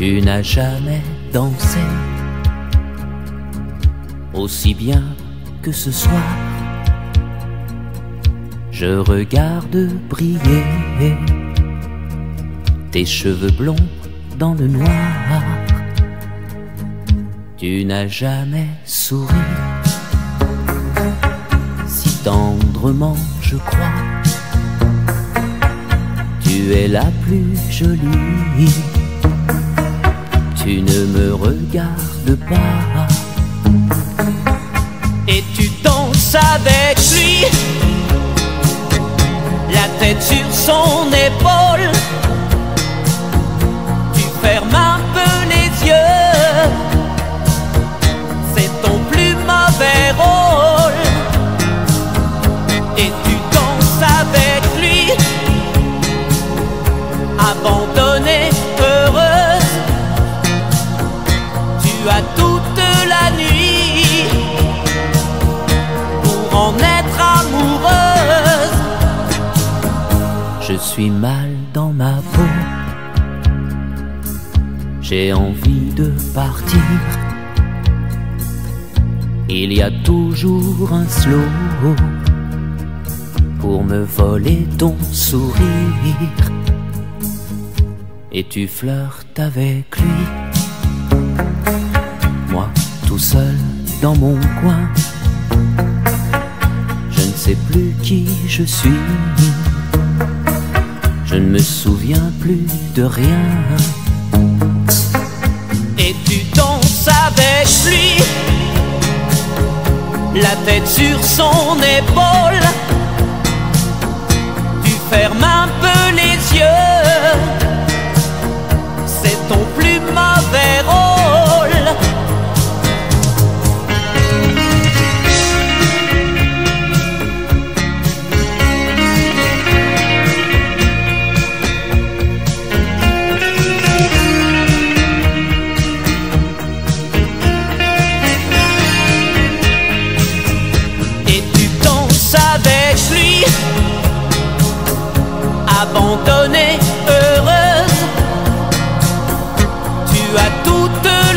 Tu n'as jamais dansé aussi bien que ce soir. Je regarde briller tes cheveux blonds dans le noir. Tu n'as jamais souri si tendrement, je crois. Tu es la plus jolie. Tu ne me regardes pas. Et tu danses avec lui, la tête sur son épaule. Tu fermes un peu les yeux, c'est ton plus mauvais rôle. Et tu danses avec lui, abandonnée, Tu as toute la nuit pour en être amoureuse. Je suis mal dans ma peau. J'ai envie de partir. Il y a toujours un slow pour me voler ton sourire. Et tu flirtes avec lui. Seul dans mon coin. Je ne sais plus qui je suis. Je ne me souviens plus de rien. Et tu danses avec lui, la tête sur son épaule. abandonnée, heureuse. Tu as toutes